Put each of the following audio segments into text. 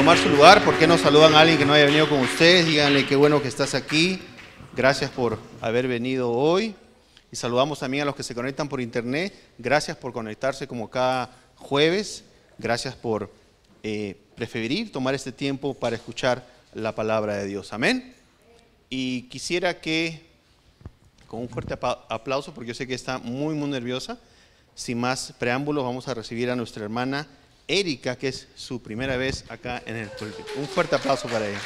tomar su lugar, ¿por qué no saludan a alguien que no haya venido con ustedes? Díganle qué bueno que estás aquí. Gracias por haber venido hoy. Y saludamos también a los que se conectan por internet. Gracias por conectarse como cada jueves. Gracias por eh, preferir tomar este tiempo para escuchar la palabra de Dios. Amén. Y quisiera que, con un fuerte aplauso, porque yo sé que está muy, muy nerviosa, sin más preámbulos, vamos a recibir a nuestra hermana Erika, que es su primera vez acá en el púlpito. Un fuerte aplauso para ella.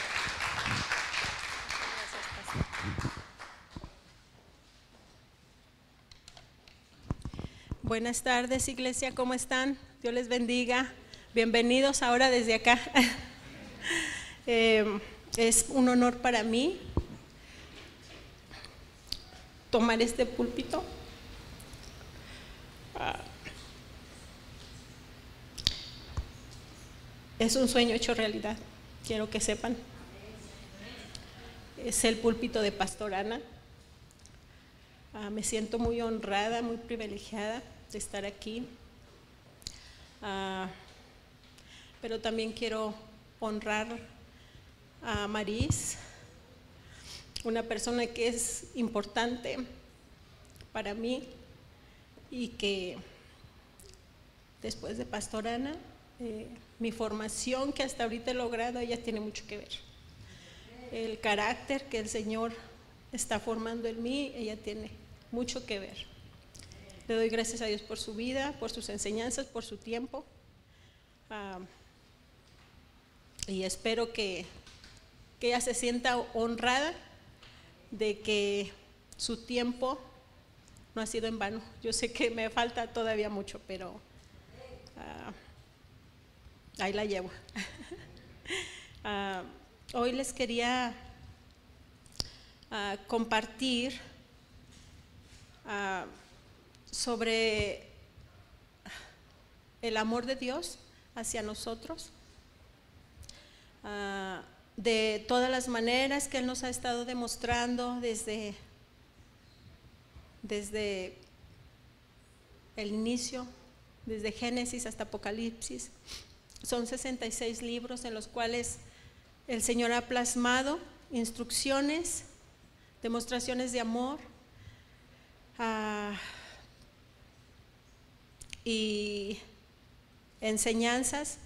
Buenas tardes, iglesia, ¿cómo están? Dios les bendiga. Bienvenidos ahora desde acá. Eh, es un honor para mí tomar este púlpito. Ah, es un sueño hecho realidad, quiero que sepan. Es el púlpito de Pastor Ana. Ah, me siento muy honrada, muy privilegiada de estar aquí. Ah, pero también quiero honrar a Maris, una persona que es importante para mí y que después de Pastorana, eh, mi formación que hasta ahorita he logrado, ella tiene mucho que ver. El carácter que el Señor está formando en mí, ella tiene mucho que ver. Le doy gracias a Dios por su vida, por sus enseñanzas, por su tiempo. Ah, y espero que, que ella se sienta honrada de que su tiempo no ha sido en vano. Yo sé que me falta todavía mucho, pero ah, ahí la llevo. Ah, hoy les quería ah, compartir sobre el amor de Dios hacia nosotros de todas las maneras que Él nos ha estado demostrando desde, desde el inicio, desde Génesis hasta Apocalipsis. Son 66 libros en los cuales el Señor ha plasmado instrucciones, demostraciones de amor ah, y enseñanzas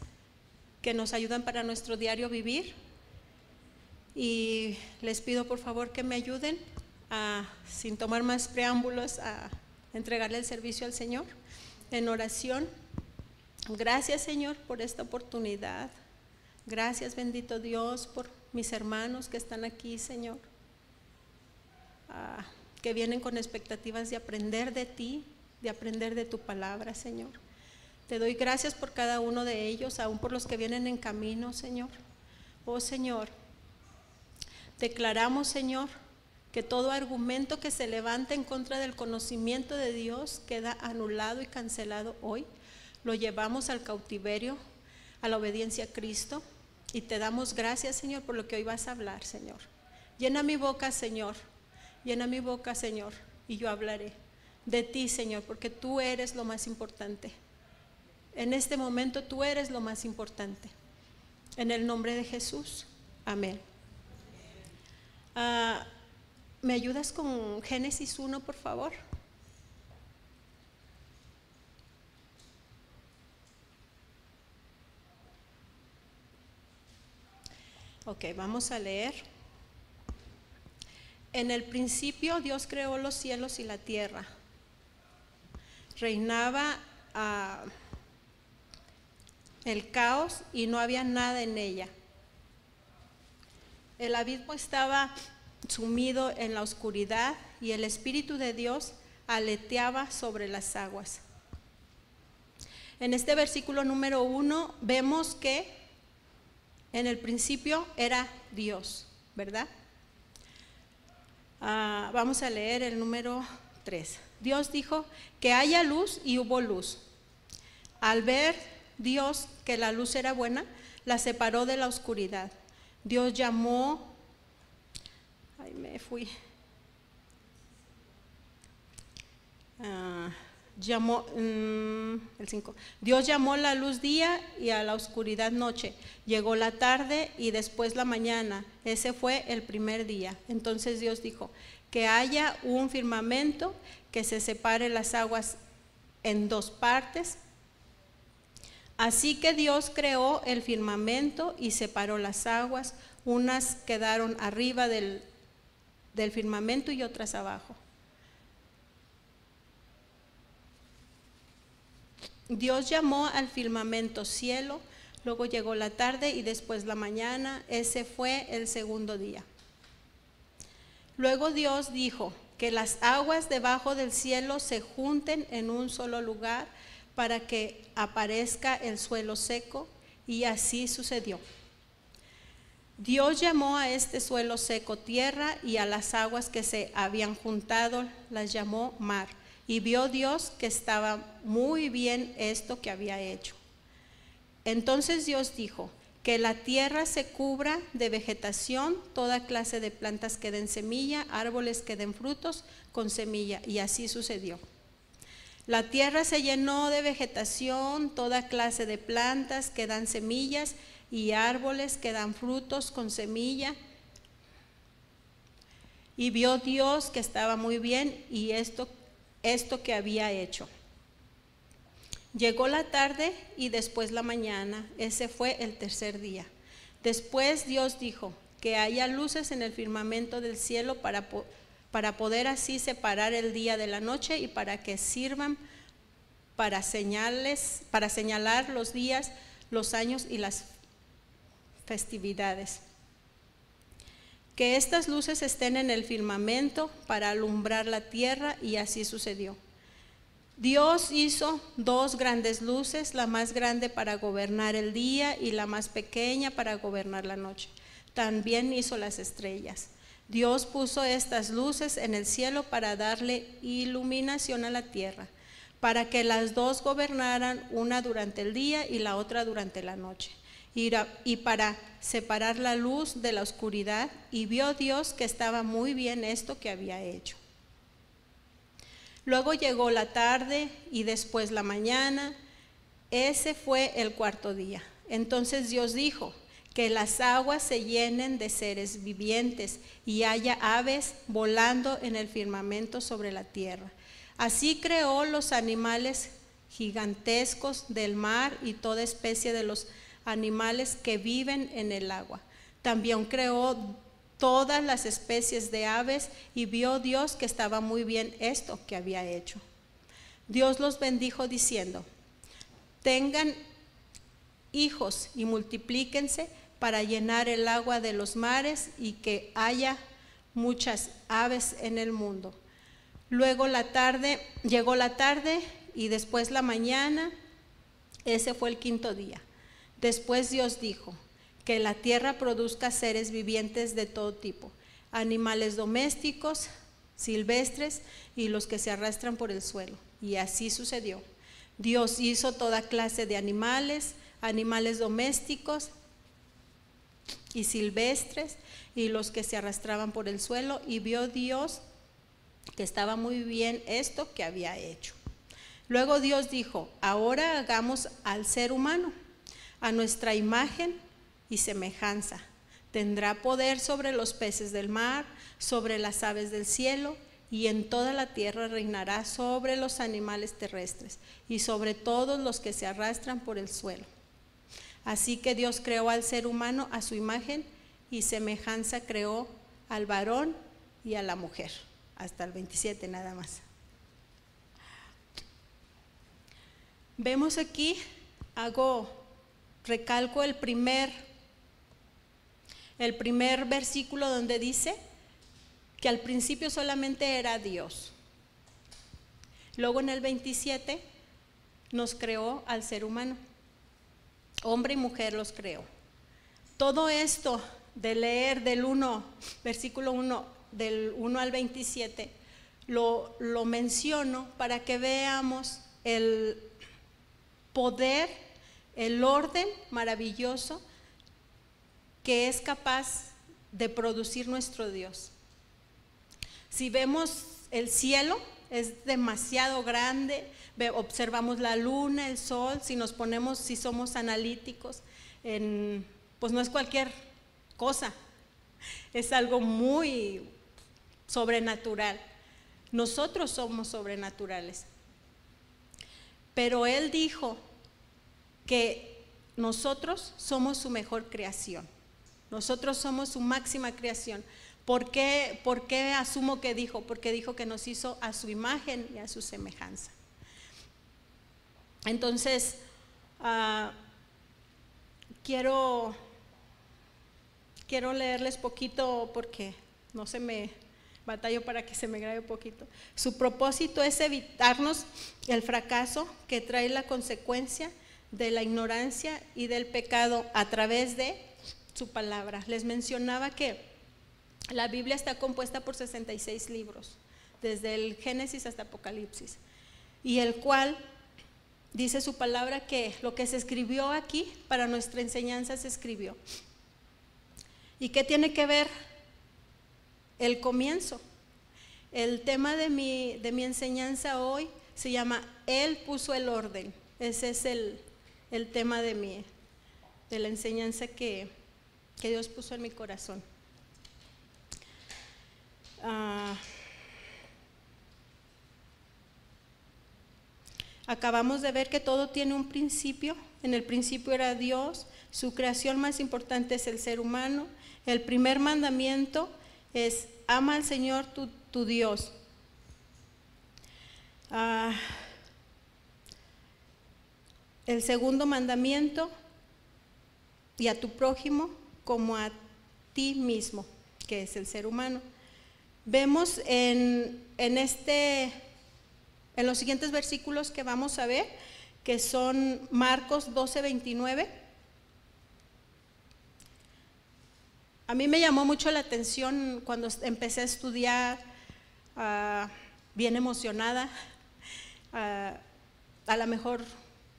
que nos ayudan para nuestro diario vivir y les pido por favor que me ayuden a, sin tomar más preámbulos, a entregarle el servicio al Señor en oración. Gracias Señor por esta oportunidad. Gracias bendito Dios por mis hermanos que están aquí, Señor, que vienen con expectativas de aprender de ti, de aprender de tu palabra, Señor. Te doy gracias por cada uno de ellos, aún por los que vienen en camino, Señor. Oh Señor, Declaramos, Señor, que todo argumento que se levante en contra del conocimiento de Dios queda anulado y cancelado hoy. Lo llevamos al cautiverio, a la obediencia a Cristo. Y te damos gracias, Señor, por lo que hoy vas a hablar, Señor. Llena mi boca, Señor. Llena mi boca, Señor. Y yo hablaré de ti, Señor, porque tú eres lo más importante. En este momento tú eres lo más importante. En el nombre de Jesús. Amén. Ah, ¿Me ayudas con Génesis 1, por favor? Ok, vamos a leer. En el principio Dios creó los cielos y la tierra. Reinaba ah, el caos y no había nada en ella. El abismo estaba sumido en la oscuridad y el Espíritu de Dios aleteaba sobre las aguas. En este versículo número uno vemos que en el principio era Dios, ¿verdad? Ah, vamos a leer el número tres. Dios dijo que haya luz y hubo luz. Al ver Dios que la luz era buena, la separó de la oscuridad. Dios llamó, ay, me fui. Ah, llamó, mm, el 5, Dios llamó la luz día y a la oscuridad noche. Llegó la tarde y después la mañana. Ese fue el primer día. Entonces Dios dijo, que haya un firmamento que se separe las aguas en dos partes. Así que Dios creó el firmamento y separó las aguas. Unas quedaron arriba del, del firmamento y otras abajo. Dios llamó al firmamento cielo, luego llegó la tarde y después la mañana, ese fue el segundo día. Luego Dios dijo que las aguas debajo del cielo se junten en un solo lugar para que aparezca el suelo seco y así sucedió. Dios llamó a este suelo seco tierra y a las aguas que se habían juntado las llamó mar. Y vio Dios que estaba muy bien esto que había hecho. Entonces Dios dijo, que la tierra se cubra de vegetación, toda clase de plantas que den semilla, árboles que den frutos con semilla. Y así sucedió. La tierra se llenó de vegetación, toda clase de plantas que dan semillas y árboles que dan frutos con semilla. Y vio Dios que estaba muy bien y esto esto que había hecho. Llegó la tarde y después la mañana, ese fue el tercer día. Después Dios dijo, que haya luces en el firmamento del cielo para, para poder así separar el día de la noche y para que sirvan para, señales, para señalar los días, los años y las festividades. Que estas luces estén en el firmamento para alumbrar la tierra y así sucedió. Dios hizo dos grandes luces, la más grande para gobernar el día y la más pequeña para gobernar la noche. También hizo las estrellas. Dios puso estas luces en el cielo para darle iluminación a la tierra, para que las dos gobernaran una durante el día y la otra durante la noche y para separar la luz de la oscuridad, y vio Dios que estaba muy bien esto que había hecho. Luego llegó la tarde y después la mañana, ese fue el cuarto día. Entonces Dios dijo, que las aguas se llenen de seres vivientes y haya aves volando en el firmamento sobre la tierra. Así creó los animales gigantescos del mar y toda especie de los animales que viven en el agua. También creó todas las especies de aves y vio Dios que estaba muy bien esto que había hecho. Dios los bendijo diciendo, tengan hijos y multiplíquense para llenar el agua de los mares y que haya muchas aves en el mundo. Luego la tarde, llegó la tarde y después la mañana, ese fue el quinto día. Después Dios dijo, que la tierra produzca seres vivientes de todo tipo, animales domésticos, silvestres y los que se arrastran por el suelo. Y así sucedió. Dios hizo toda clase de animales, animales domésticos y silvestres y los que se arrastraban por el suelo y vio Dios que estaba muy bien esto que había hecho. Luego Dios dijo, ahora hagamos al ser humano a nuestra imagen y semejanza. Tendrá poder sobre los peces del mar, sobre las aves del cielo, y en toda la tierra reinará sobre los animales terrestres y sobre todos los que se arrastran por el suelo. Así que Dios creó al ser humano a su imagen y semejanza creó al varón y a la mujer. Hasta el 27 nada más. Vemos aquí, hago recalco el primer, el primer versículo donde dice que al principio solamente era Dios. Luego en el 27 nos creó al ser humano. Hombre y mujer los creó. Todo esto de leer del 1, versículo 1, del 1 al 27, lo, lo menciono para que veamos el poder el orden maravilloso que es capaz de producir nuestro Dios. Si vemos el cielo, es demasiado grande, observamos la luna, el sol, si nos ponemos, si somos analíticos, pues no es cualquier cosa, es algo muy sobrenatural. Nosotros somos sobrenaturales. Pero Él dijo que nosotros somos su mejor creación. Nosotros somos su máxima creación. ¿Por qué, por qué asumo que dijo? Porque dijo que nos hizo a su imagen y a su semejanza. Entonces, ah, quiero, quiero leerles poquito porque no se me batallo para que se me grabe poquito. Su propósito es evitarnos el fracaso que trae la consecuencia de la ignorancia y del pecado a través de su palabra. Les mencionaba que la Biblia está compuesta por 66 libros, desde el Génesis hasta Apocalipsis, y el cual dice su palabra que lo que se escribió aquí para nuestra enseñanza se escribió. ¿Y qué tiene que ver el comienzo? El tema de mi, de mi enseñanza hoy se llama Él puso el orden. Ese es el, el tema de, mi, de la enseñanza que, que Dios puso en mi corazón. Ah, acabamos de ver que todo tiene un principio. En el principio era Dios, su creación más importante es el ser humano. El primer mandamiento es ama al Señor tu, tu Dios. Ah, el segundo mandamiento, y a tu prójimo como a ti mismo, que es el ser humano. Vemos en, en este, en los siguientes versículos que vamos a ver, que son Marcos 12, 29. A mí me llamó mucho la atención cuando empecé a estudiar, ah, bien emocionada. Ah, a lo mejor,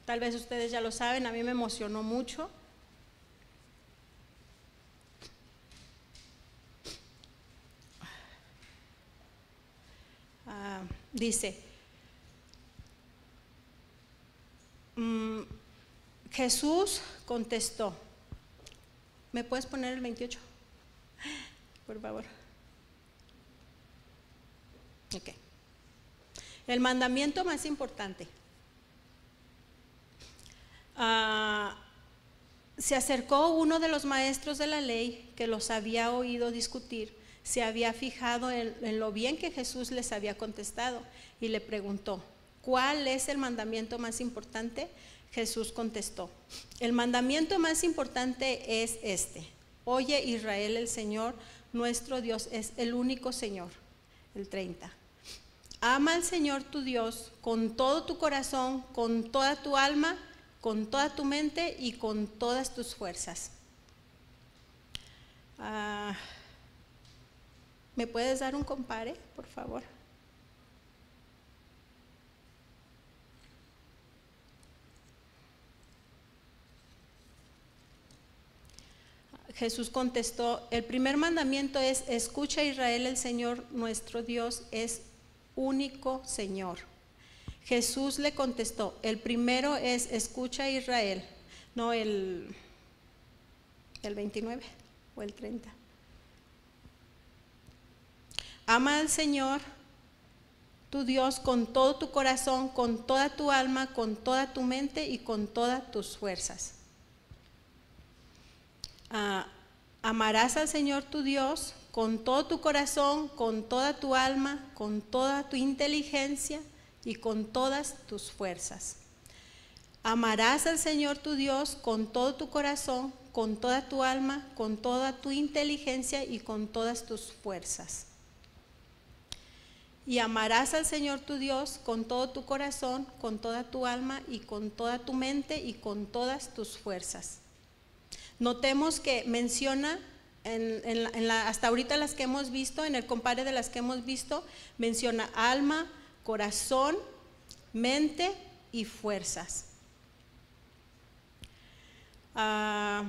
tal vez ustedes ya lo saben, a mí me emocionó mucho. Ah, dice, mm, Jesús contestó, ¿me puedes poner el 28? Por favor. Ok. El mandamiento más importante. Ah, se acercó uno de los maestros de la ley que los había oído discutir, se había fijado en, en, lo bien que Jesús les había contestado y le preguntó, ¿cuál es el mandamiento más importante? Jesús contestó, el mandamiento más importante es este, oye Israel, el Señor nuestro Dios es el único Señor. El 30. Ama al Señor tu Dios con todo tu corazón, con toda tu alma, con toda tu mente y con todas tus fuerzas. Ah, ¿Me puedes dar un compare, por favor? Jesús contestó, el primer mandamiento es, escucha Israel, el Señor nuestro Dios es único Señor. Jesús le contestó, el primero es, escucha Israel, no el, el 29 o el 30. Ama al Señor tu Dios con todo tu corazón, con toda tu alma, con toda tu mente y con todas tus fuerzas. Ah, amarás al Señor tu Dios con todo tu corazón, con toda tu alma, con toda tu inteligencia y con todas tus fuerzas. Amarás al Señor tu Dios con todo tu corazón, con toda tu alma, con toda tu inteligencia y con todas tus fuerzas. Y amarás al Señor tu Dios con todo tu corazón, con toda tu alma y con toda tu mente y con todas tus fuerzas. Notemos que menciona, en, la, hasta ahorita las que hemos visto, en el compare de las que hemos visto, menciona alma, corazón, mente y fuerzas. Ah,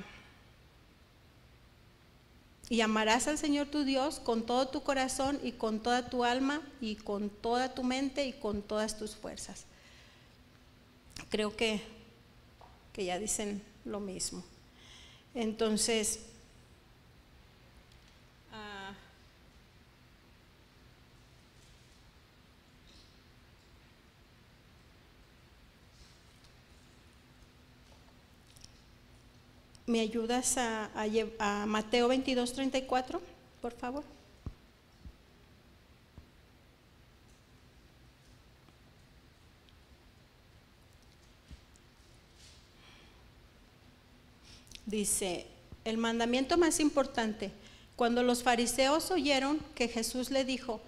y amarás al Señor tu Dios con todo tu corazón y con toda tu alma y con toda tu mente y con todas tus fuerzas. creo que, que ya dicen lo mismo. Entonces, ¿me ayudas a, a, a Mateo 22, 34, por favor? Dice, el mandamiento más importante, cuando los fariseos oyeron que Jesús le dijo,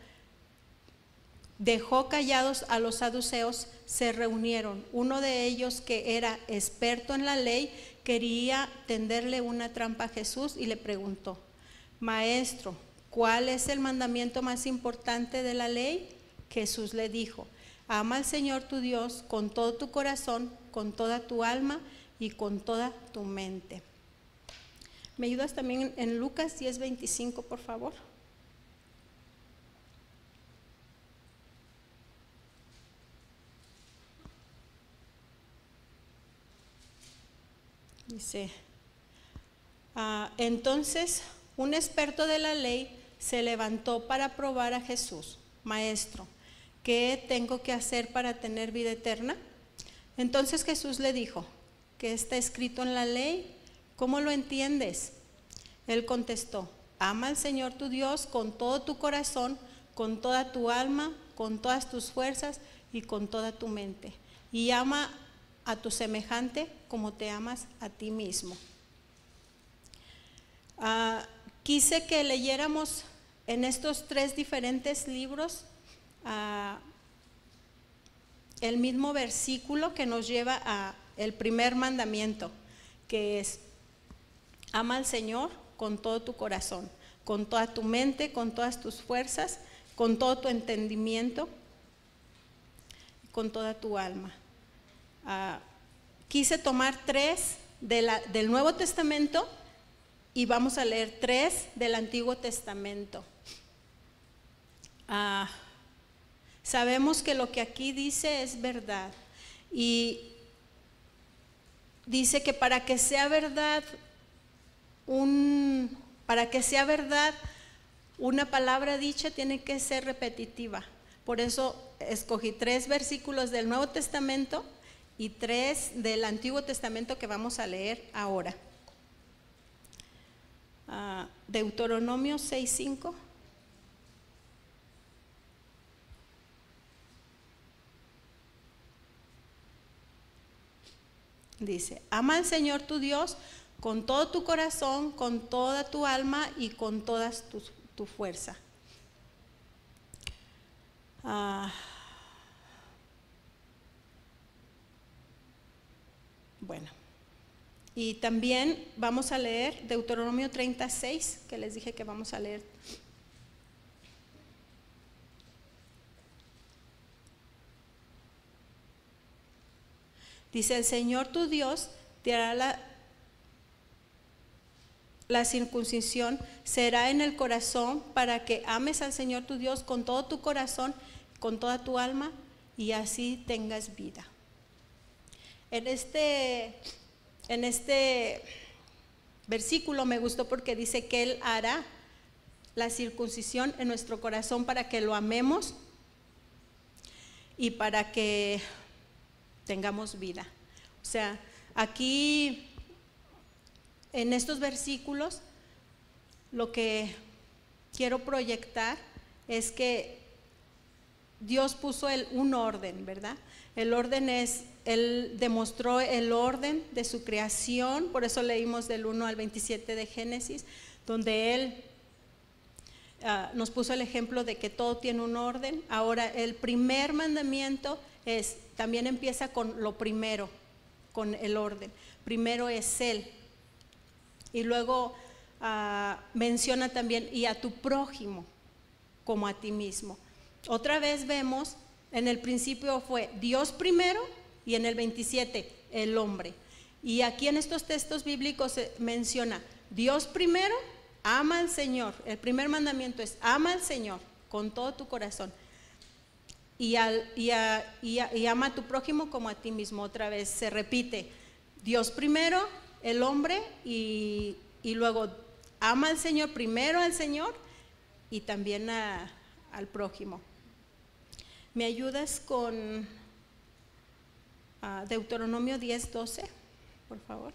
dejó callados a los saduceos, se reunieron. Uno de ellos, que era experto en la ley, quería tenderle una trampa a Jesús y le preguntó, Maestro, ¿cuál es el mandamiento más importante de la ley? Jesús le dijo, ama al Señor tu Dios con todo tu corazón, con toda tu alma y con toda tu mente. ¿Me ayudas también en Lucas 10:25, por favor? Dice, ah, entonces un experto de la ley se levantó para probar a Jesús, Maestro, ¿qué tengo que hacer para tener vida eterna? Entonces Jesús le dijo, ¿qué está escrito en la ley? ¿Cómo lo entiendes? Él contestó, ama al Señor tu Dios con todo tu corazón, con toda tu alma, con todas tus fuerzas y con toda tu mente. Y ama a tu semejante como te amas a ti mismo. Ah, quise que leyéramos en estos tres diferentes libros ah, el mismo versículo que nos lleva a el primer mandamiento, que es ama al Señor con todo tu corazón, con toda tu mente, con todas tus fuerzas, con todo tu entendimiento, con toda tu alma. Ah, quise tomar tres del Nuevo Testamento y vamos a leer tres del Antiguo Testamento. Ah, sabemos que lo que aquí dice es verdad y dice que para que sea verdad para que sea verdad una palabra dicha tiene que ser repetitiva. Por eso escogí tres versículos del Nuevo Testamento y tres del Antiguo Testamento que vamos a leer ahora. Ah, Deuteronomio 6.5. Dice, ama al Señor tu Dios con todo tu corazón, con toda tu alma y con toda tu, tu fuerza. Ah, bueno, y también vamos a leer Deuteronomio 36, que les dije que vamos a leer. Dice, el Señor tu Dios te hará la, la circuncisión, será en el corazón para que ames al Señor tu Dios con todo tu corazón, con toda tu alma y así tengas vida. En este, en este versículo me gustó porque dice que Él hará la circuncisión en nuestro corazón para que lo amemos y para que tengamos vida. O sea, aquí en estos versículos lo que quiero proyectar es que Dios puso un orden, ¿verdad? El orden es, Él demostró el orden de su creación, por eso leímos del 1 al 27 de Génesis, donde Él uh, nos puso el ejemplo de que todo tiene un orden. Ahora, el primer mandamiento es, también empieza con lo primero, con el orden. Primero es Él. Y luego uh, menciona también, y a tu prójimo como a ti mismo. Otra vez vemos, en el principio fue Dios primero y en el 27 el hombre. Y aquí en estos textos bíblicos se menciona Dios primero, ama al Señor. El primer mandamiento es ama al Señor con todo tu corazón. y, al, y, a- y ama a tu prójimo como a ti mismo. Otra vez se repite, Dios primero, el hombre y, y luego ama al Señor, primero al Señor y también a- al prójimo. ¿Me ayudas con ah, Deuteronomio 10, 12, por favor?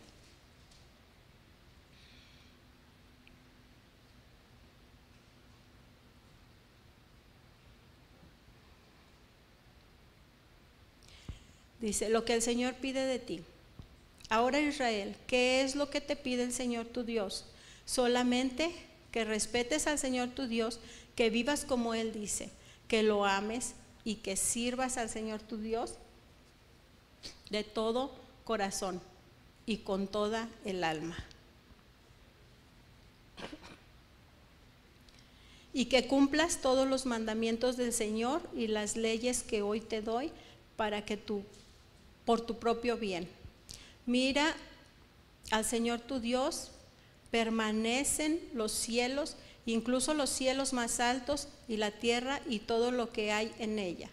Dice, lo que el Señor pide de ti. Ahora Israel, ¿qué es lo que te pide el Señor tu Dios? Solamente que respetes al Señor tu Dios, que vivas como Él dice, que lo ames y que sirvas al Señor tu Dios de todo corazón y con toda el alma. Y que cumplas todos los mandamientos del Señor y las leyes que hoy te doy para que tú, por tu propio bien. Mira al Señor tu Dios, permanecen los cielos, incluso los cielos más altos y la tierra y todo lo que hay en ella.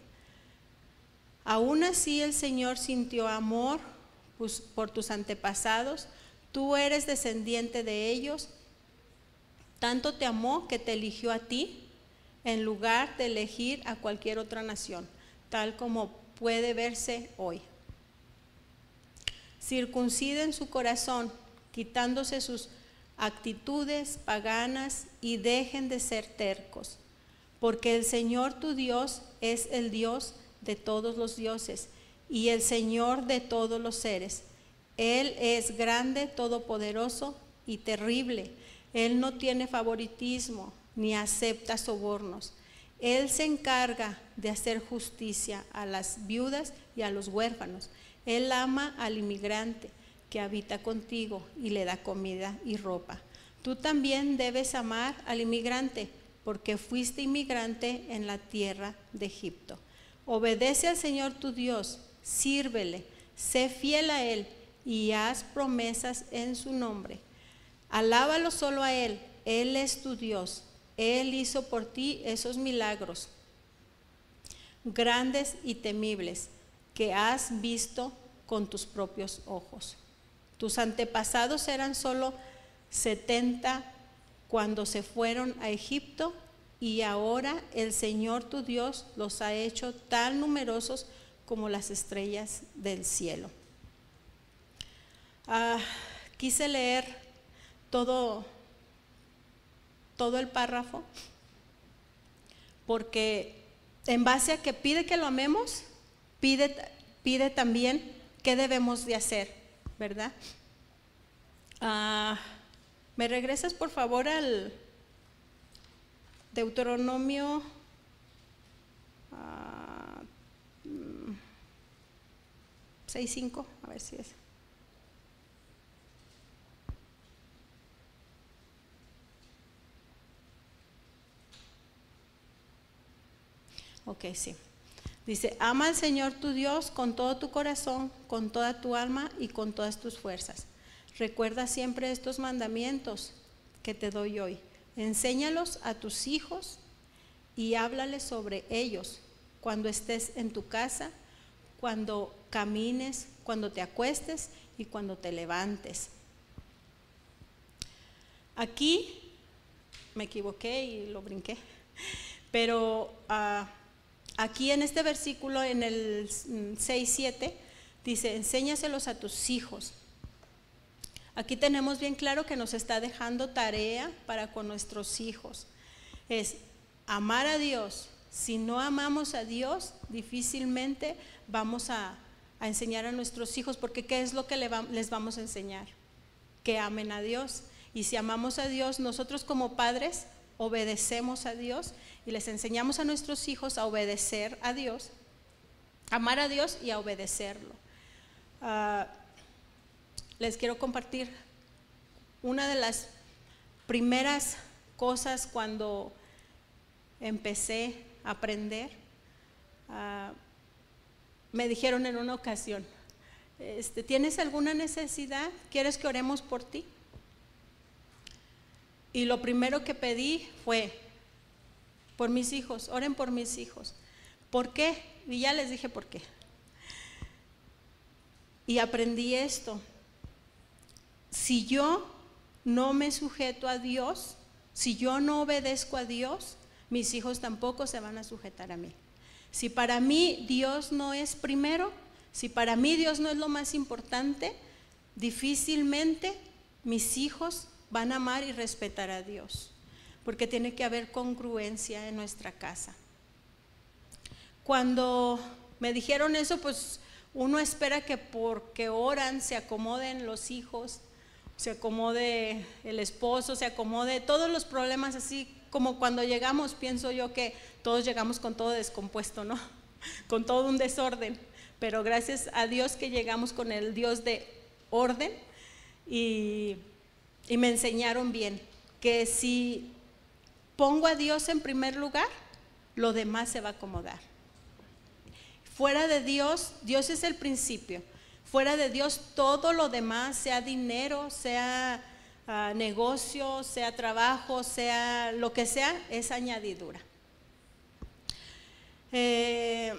Aún así el Señor sintió amor pues, por tus antepasados, tú eres descendiente de ellos, tanto te amó que te eligió a ti en lugar de elegir a cualquier otra nación, tal como puede verse hoy. Circunciden su corazón, quitándose sus actitudes paganas y dejen de ser tercos, porque el Señor tu Dios es el Dios de todos los dioses y el Señor de todos los seres. Él es grande, todopoderoso y terrible. Él no tiene favoritismo ni acepta sobornos. Él se encarga de hacer justicia a las viudas y a los huérfanos. Él ama al inmigrante que habita contigo y le da comida y ropa. Tú también debes amar al inmigrante porque fuiste inmigrante en la tierra de Egipto. Obedece al Señor tu Dios, sírvele, sé fiel a Él y haz promesas en su nombre. Alábalo solo a Él, Él es tu Dios. Él hizo por ti esos milagros grandes y temibles que has visto con tus propios ojos. Tus antepasados eran solo 70 cuando se fueron a Egipto y ahora el Señor tu Dios los ha hecho tan numerosos como las estrellas del cielo. Ah, quise leer todo, todo el párrafo porque en base a que pide que lo amemos, pide, pide también qué debemos de hacer, ¿verdad? Ah, ¿Me regresas por favor al Deuteronomio ah, mm, 6.5? A ver si es. Ok, sí. Dice, ama al Señor tu Dios con todo tu corazón, con toda tu alma y con todas tus fuerzas. Recuerda siempre estos mandamientos que te doy hoy. Enséñalos a tus hijos y háblales sobre ellos cuando estés en tu casa, cuando camines, cuando te acuestes y cuando te levantes. Aquí me equivoqué y lo brinqué, pero ah, aquí en este versículo, en el 6-7, dice, enséñaselos a tus hijos. Aquí tenemos bien claro que nos está dejando tarea para con nuestros hijos. Es amar a Dios. Si no amamos a Dios, difícilmente vamos a, enseñar a nuestros hijos, porque ¿qué es lo que les vamos a enseñar? Que amen a Dios. Y si amamos a Dios, nosotros como padres obedecemos a Dios y les enseñamos a nuestros hijos a obedecer a Dios, amar a Dios y a obedecerlo. Ah, les quiero compartir una de las primeras cosas cuando empecé a aprender. ah, me dijeron en una ocasión, este, ¿tienes alguna necesidad? ¿Quieres que oremos por ti? Y lo primero que pedí fue por mis hijos, oren por mis hijos. ¿Por qué? Y ya les dije por qué. Y aprendí esto. Si yo no me sujeto a Dios, si yo no obedezco a Dios, mis hijos tampoco se van a sujetar a mí. Si para mí Dios no es primero, si para mí Dios no es lo más importante, difícilmente mis hijos van a amar y respetar a Dios, porque tiene que haber congruencia en nuestra casa. Cuando me dijeron eso, pues uno espera que porque oran se acomoden los hijos, se acomode el esposo, se acomode todos los problemas así como cuando llegamos, pienso yo que todos llegamos con todo descompuesto, ¿no? Con todo un desorden, pero gracias a Dios que llegamos con el Dios de orden y, y me enseñaron bien que si pongo a Dios en primer lugar, lo demás se va a acomodar. Fuera de Dios, Dios es el principio. Fuera de Dios, todo lo demás, sea dinero, sea ah, negocio, sea trabajo, sea lo que sea, es añadidura. Eh,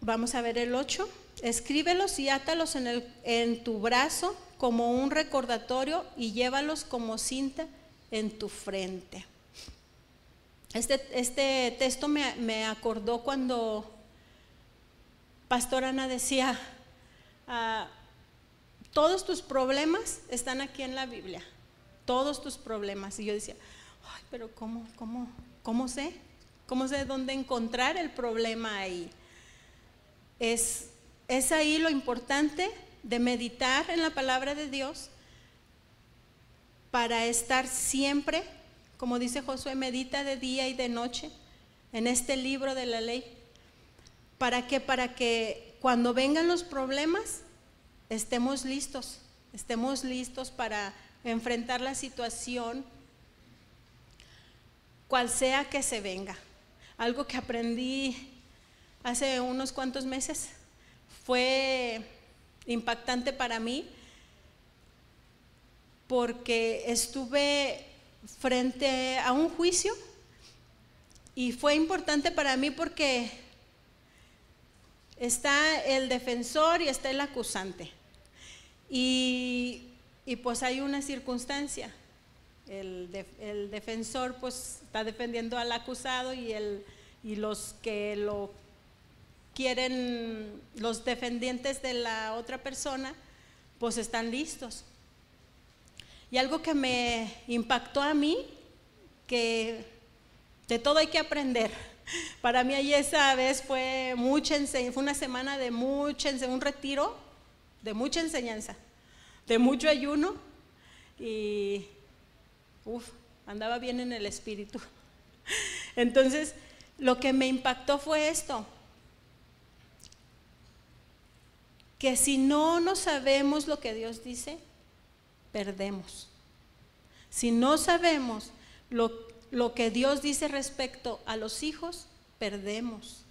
vamos a ver el 8. Escríbelos y átalos en, el, en tu brazo como un recordatorio y llévalos como cinta en tu frente. Este, este texto me, me acordó cuando Pastor Ana decía, ah, todos tus problemas están aquí en la Biblia, todos tus problemas. Y yo decía, Ay, pero ¿cómo, cómo, cómo sé? ¿Cómo sé dónde encontrar el problema ahí? Es, es ahí lo importante de meditar en la palabra de Dios para estar siempre, como dice Josué, medita de día y de noche en este libro de la ley ¿Para qué? Para que cuando vengan los problemas estemos listos, estemos listos para enfrentar la situación, cual sea que se venga. Algo que aprendí hace unos cuantos meses fue impactante para mí porque estuve frente a un juicio y fue importante para mí porque está el defensor y está el acusante. Y, pues hay una circunstancia. El, defensor pues está defendiendo al acusado y, el, y los que lo quieren, los defendientes de la otra persona, pues están listos. Y algo que me impactó a mí, que de todo hay que aprender para mí ahí esa vez fue mucha fue una semana de mucha un retiro de mucha enseñanza, de mucho ayuno y uf, andaba bien en el espíritu. Entonces, lo que me impactó fue esto, que si no nos sabemos lo que Dios dice, perdemos. Si no sabemos lo, lo que Dios dice respecto a los hijos, perdemos.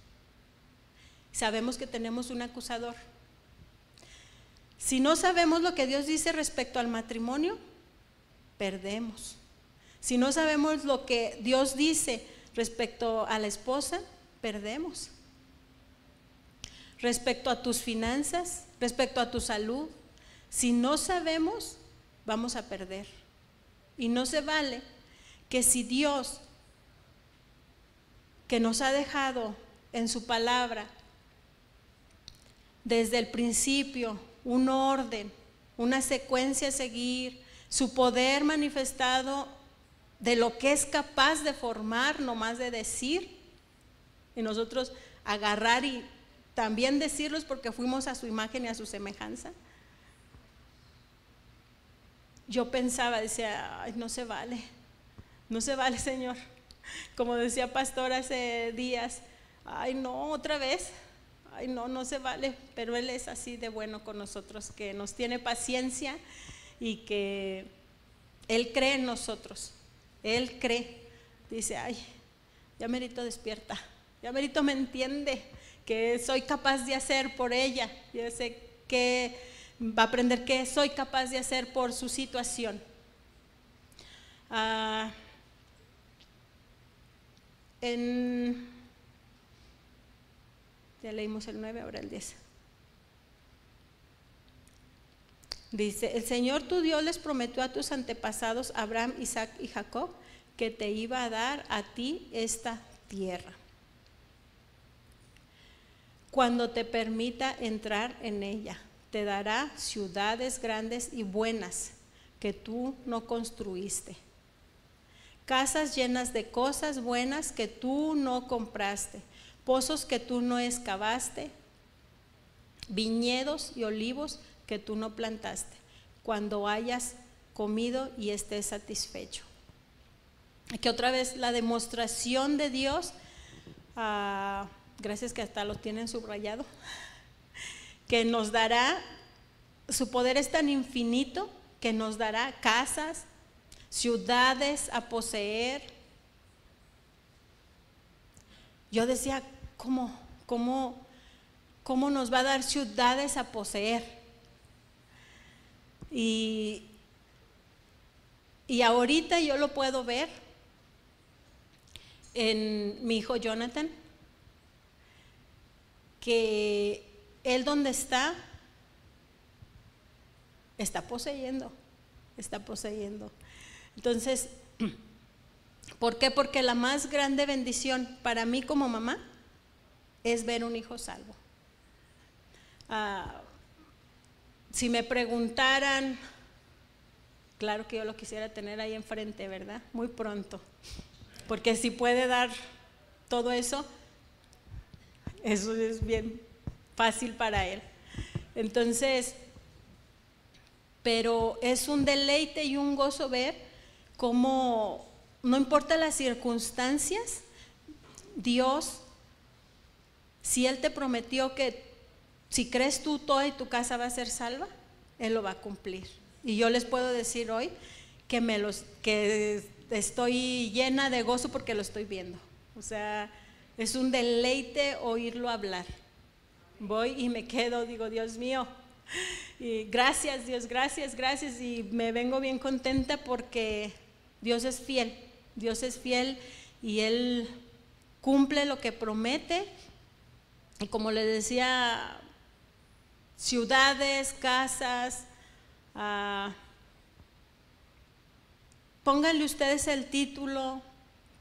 Sabemos que tenemos un acusador. Si no sabemos lo que Dios dice respecto al matrimonio, perdemos. Si no sabemos lo que Dios dice respecto a la esposa, perdemos. Respecto a tus finanzas, respecto a tu salud, si no sabemos, vamos a perder. Y no se vale que si Dios, que nos ha dejado en su palabra, desde el principio, un orden, una secuencia a seguir, su poder manifestado de lo que es capaz de formar, no más de decir, y nosotros agarrar y también decirlos porque fuimos a su imagen y a su semejanza. Yo pensaba, decía, ay, no se vale, no se vale, Señor. Como decía Pastor hace días, ay no, otra vez, ay no, no se vale, pero Él es así de bueno con nosotros, que nos tiene paciencia y que Él cree en nosotros, Él cree. Dice, ay, ya Merito despierta, ya Merito me entiende que soy capaz de hacer por ella, yo sé que va a aprender que soy capaz de hacer por su situación. Ah, en Ya leímos el 9, ahora el 10. Dice, el Señor tu Dios les prometió a tus antepasados, Abraham, Isaac y Jacob, que te iba a dar a ti esta tierra. Cuando te permita entrar en ella, te dará ciudades grandes y buenas que tú no construiste. Casas llenas de cosas buenas que tú no compraste. Pozos que tú no excavaste. Viñedos y olivos que tú no plantaste. Cuando hayas comido y estés satisfecho. Aquí otra vez la demostración de Dios. Ah, gracias que hasta lo tienen subrayado que nos dará, su poder es tan infinito que nos dará casas, ciudades a poseer. Yo decía, ¿cómo, cómo, cómo nos va a dar ciudades a poseer? Y, y ahorita yo lo puedo ver en mi hijo Jonathan, que él donde está, está poseyendo, está poseyendo. Entonces, ¿por qué? Porque la más grande bendición para mí como mamá es ver un hijo salvo. Ah, si me preguntaran, claro que yo lo quisiera tener ahí enfrente, ¿verdad? Muy pronto. Porque si puede dar todo eso, eso es bien fácil para él. Entonces, pero es un deleite y un gozo ver cómo, no importa las circunstancias, Dios, si Él te prometió que si crees tú toda y tu casa va a ser salva, Él lo va a cumplir. Y yo les puedo decir hoy que, me los, que estoy llena de gozo porque lo estoy viendo. O sea, es un deleite oírlo hablar voy y me quedo, digo, Dios mío. Y gracias, Dios, gracias, gracias. Y me vengo bien contenta porque Dios es fiel. Dios es fiel y Él cumple lo que promete. Y como le decía, ciudades, casas, ah, pónganle ustedes el título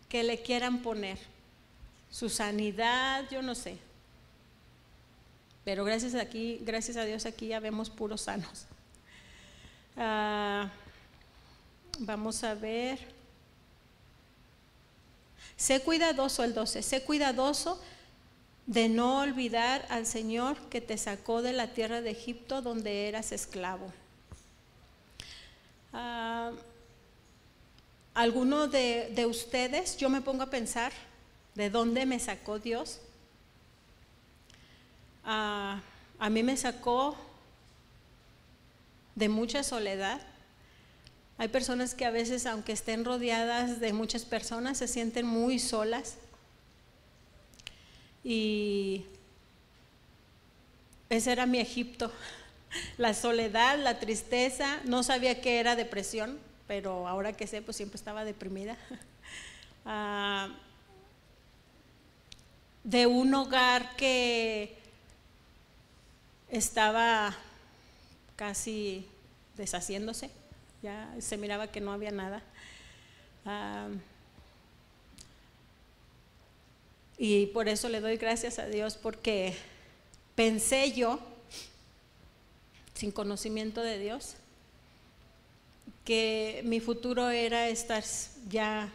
que le quieran poner. Su sanidad, yo no sé. Pero gracias, aquí, gracias a Dios aquí ya vemos puros sanos. Ah, vamos a ver. Sé cuidadoso el 12, sé cuidadoso de no olvidar al Señor que te sacó de la tierra de Egipto donde eras esclavo. Ah, ¿Alguno de, de ustedes, yo me pongo a pensar, de dónde me sacó Dios? a, mí me sacó de mucha soledad. Hay personas que a veces, aunque estén rodeadas de muchas personas, se sienten muy solas. Y ese era mi Egipto. La soledad, la tristeza. No sabía que era depresión, pero ahora que sé, pues siempre estaba deprimida. Ah, de un hogar que estaba casi deshaciéndose, ya se miraba que no había nada. y por eso le doy gracias a Dios porque pensé yo, sin conocimiento de Dios, que mi futuro era estar ya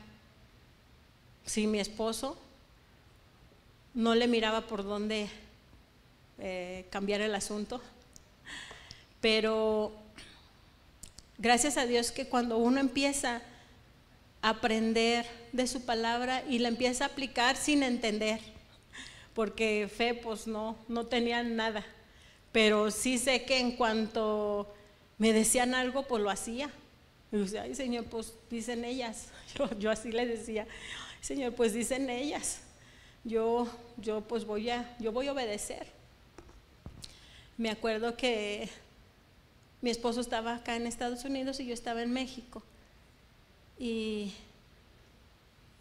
sin mi esposo. No le miraba por dónde eh, cambiar el asunto. Pero gracias a Dios que cuando uno empieza a aprender de su palabra y la empieza a aplicar sin entender, porque fe pues no, no tenían nada, pero sí sé que en cuanto me decían algo pues lo hacía. Y decía, ay Señor, pues dicen ellas. Yo, yo así le decía, Señor, pues dicen ellas. Yo, yo pues voy a, yo voy a obedecer. Me acuerdo que mi esposo estaba acá en Estados Unidos y yo estaba en México. Y,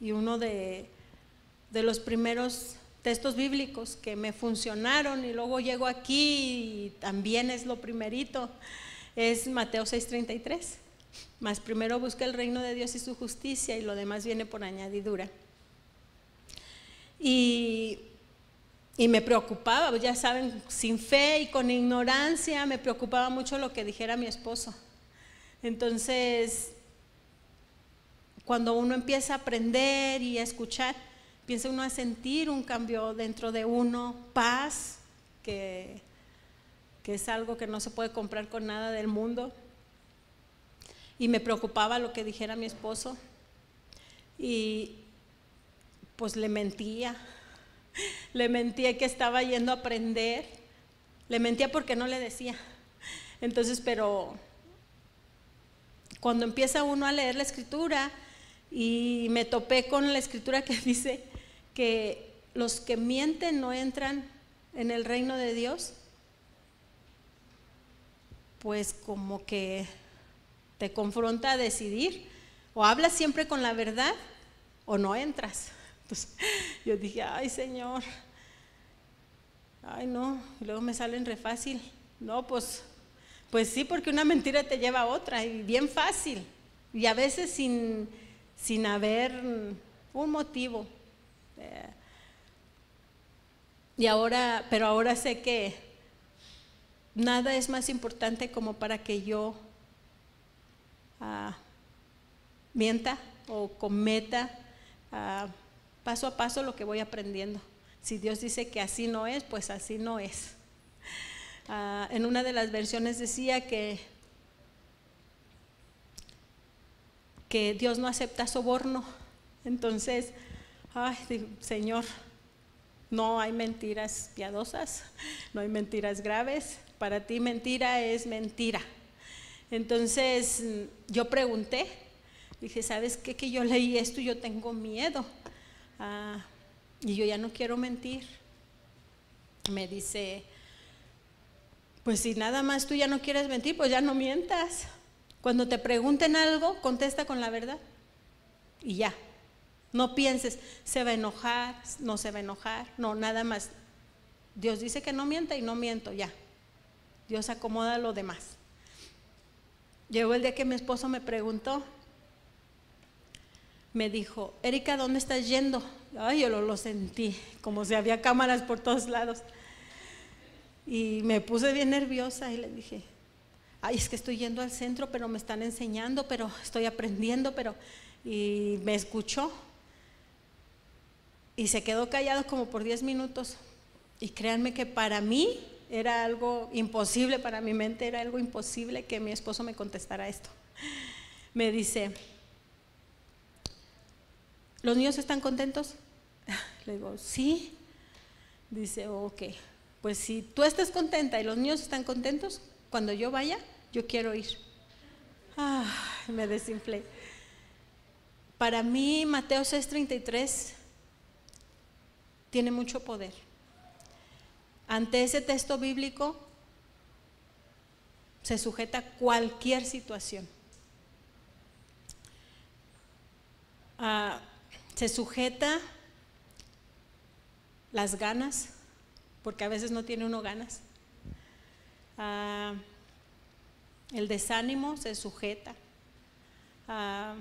y uno de, de los primeros textos bíblicos que me funcionaron y luego llego aquí y también es lo primerito, es Mateo 6:33. Más primero busca el reino de Dios y su justicia y lo demás viene por añadidura. Y, y me preocupaba, ya saben, sin fe y con ignorancia, me preocupaba mucho lo que dijera mi esposo. Entonces, cuando uno empieza a aprender y a escuchar, Piensa uno a sentir un cambio dentro de uno, paz, que, que es algo que no se puede comprar con nada del mundo. Y me preocupaba lo que dijera mi esposo. Y pues le mentía. Le mentía que estaba yendo a aprender. Le mentía porque no le decía. Entonces, pero cuando empieza uno a leer la escritura y me topé con la escritura que dice que los que mienten no entran en el reino de Dios, pues como que te confronta a decidir, o hablas siempre con la verdad o no entras. Yo dije, ay Señor, ay no, y luego me salen re fácil. No, pues, pues sí, porque una mentira te lleva a otra, y bien fácil, y a veces sin, sin haber un motivo. Eh, y ahora, pero ahora sé que nada es más importante como para que yo ah, mienta o cometa ah, paso a paso lo que voy aprendiendo. Si Dios dice que así no es, pues así no es. Ah, en una de las versiones decía que, que Dios no acepta soborno. Entonces, ay, Señor, no hay mentiras piadosas, no hay mentiras graves. Para ti mentira es mentira. Entonces yo pregunté, dije, ¿sabes qué? Que yo leí esto y yo tengo miedo. Ah, y yo ya no quiero mentir. Me dice, pues si nada más tú ya no quieres mentir, pues ya no mientas. Cuando te pregunten algo, contesta con la verdad. Y ya, no pienses, se va a enojar, no se va a enojar, no, nada más. Dios dice que no mienta y no miento, ya. Dios acomoda lo demás. Llegó el día que mi esposo me preguntó, me dijo, Erika, ¿dónde estás yendo? Ay, yo lo, lo sentí, como si había cámaras por todos lados. Y me puse bien nerviosa y le dije, ay, es que estoy yendo al centro, pero me están enseñando, pero estoy aprendiendo, pero... Y me escuchó y se quedó callado como por 10 minutos. Y créanme que para mí era algo imposible, para mi mente era algo imposible que mi esposo me contestara esto. Me dice, ¿los niños están contentos? Le digo, sí. Dice, ok, pues si tú estás contenta y los niños están contentos, cuando yo vaya, yo quiero ir. Ah, me desinflé. Para mí, Mateo 6:33 tiene mucho poder. Ante ese texto bíblico se sujeta cualquier situación. Ah, se sujeta las ganas, porque a veces no tiene uno ganas. Ah, el desánimo se sujeta. Ah,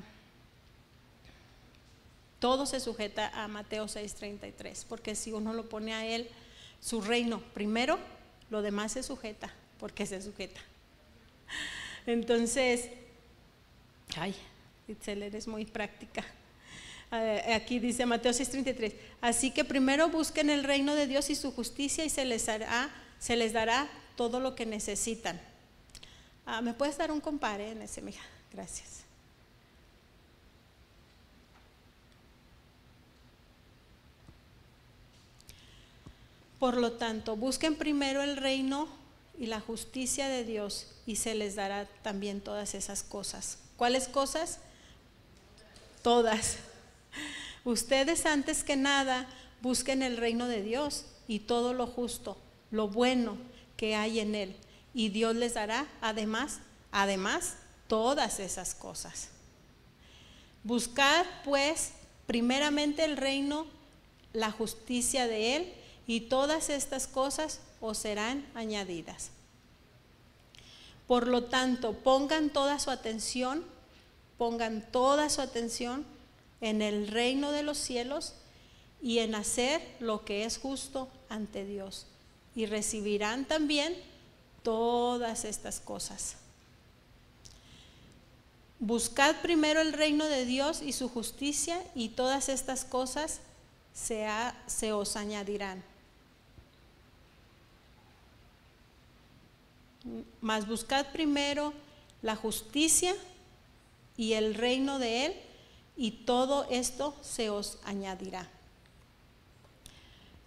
todo se sujeta a Mateo 6:33, porque si uno lo pone a Él, su reino primero, lo demás se sujeta, porque se sujeta. Entonces, ay, Itzel, eres muy práctica. Eh, aquí dice Mateo 6:33, así que primero busquen el reino de Dios y su justicia y se les dará, se les dará todo lo que necesitan. Ah, ¿Me puedes dar un compare en ese, mija? Gracias. Por lo tanto, busquen primero el reino y la justicia de Dios y se les dará también todas esas cosas. ¿Cuáles cosas? Todas. Ustedes antes que nada busquen el reino de Dios y todo lo justo, lo bueno que hay en él. Y Dios les dará además, además, todas esas cosas. Buscar pues primeramente el reino la justicia de Él y todas estas cosas os serán añadidas. Por lo tanto, pongan toda su atención, pongan toda su atención en el reino de los cielos y en hacer lo que es justo ante Dios. Y recibirán también todas estas cosas. Buscad primero el reino de Dios y su justicia y todas estas cosas se, se os añadirán. Mas buscad primero la justicia y el reino de Él y todo esto se os añadirá.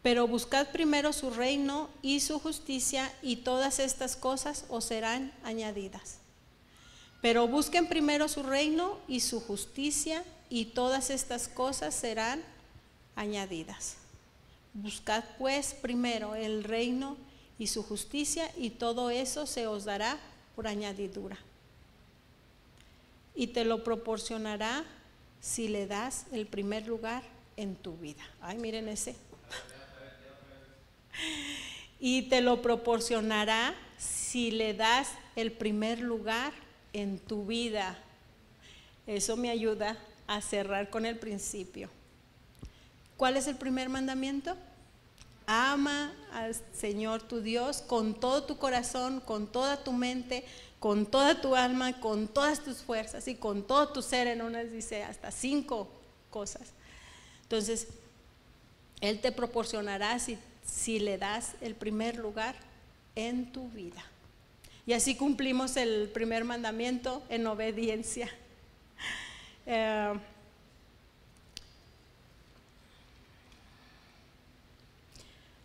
Pero buscad primero su reino y su justicia y todas estas cosas os serán añadidas. Pero busquen primero su reino y su justicia y todas estas cosas serán añadidas. Buscad pues primero el reino y su justicia y todo eso se os dará por añadidura. Y te lo proporcionará si le das el primer lugar en tu vida. Ay, miren ese. Y te lo proporcionará si le das el primer lugar en tu vida. Eso me ayuda a cerrar con el principio. ¿Cuál es el primer mandamiento? Ama al Señor tu Dios con todo tu corazón, con toda tu mente, con toda tu alma, con todas tus fuerzas y con todo tu ser. En unas dice hasta cinco cosas. Entonces, Él te proporcionará si, si le das el primer lugar en tu vida. Y así cumplimos el primer mandamiento en obediencia. Eh,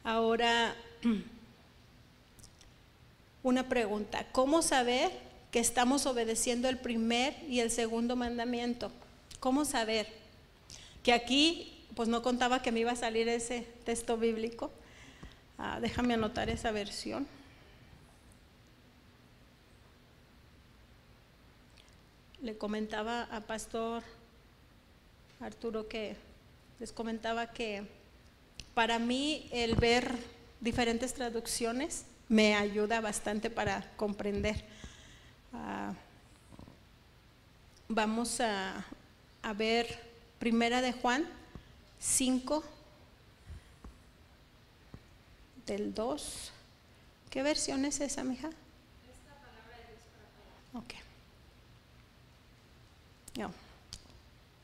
ahora, una pregunta. ¿Cómo saber que estamos obedeciendo el primer y el segundo mandamiento? ¿Cómo saber? Que aquí, pues no contaba que me iba a salir ese texto bíblico. Ah, déjame anotar esa versión. le comentaba a Pastor Arturo que les comentaba que para mí el ver diferentes traducciones me ayuda bastante para comprender. Ah, vamos a, ver Primera de Juan 5 del 2. ¿Qué versión es esa, mija? Esta palabra de Dios para Ok.